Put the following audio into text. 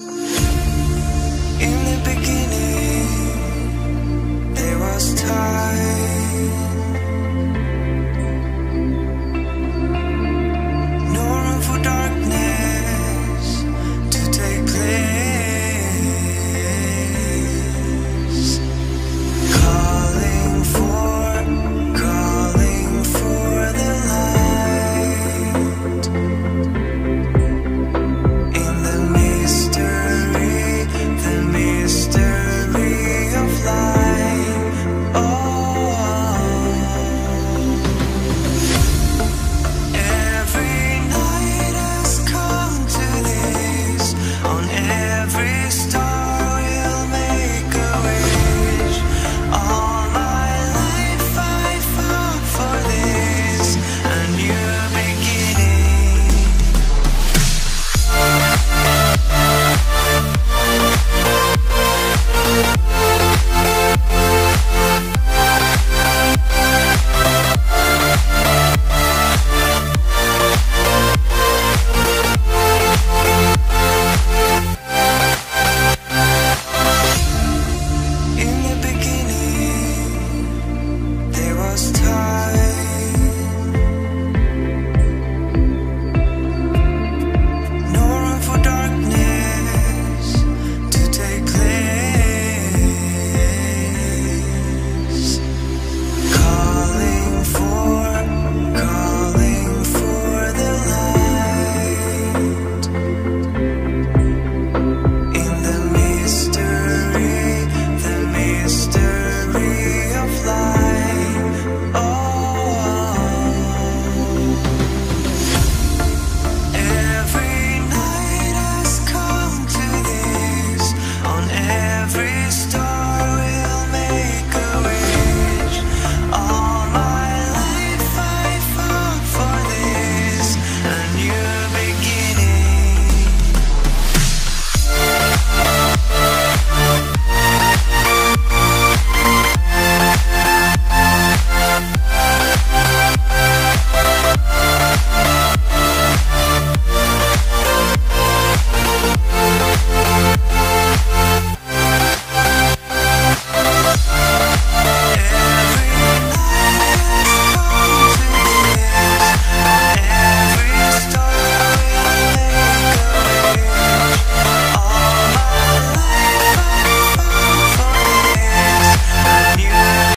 you